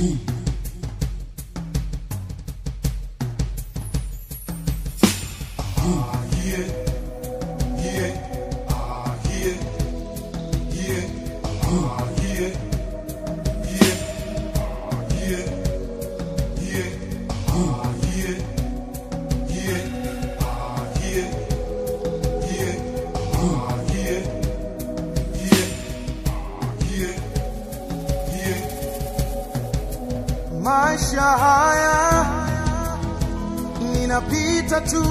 yeah. Maisha haya ninapita tu,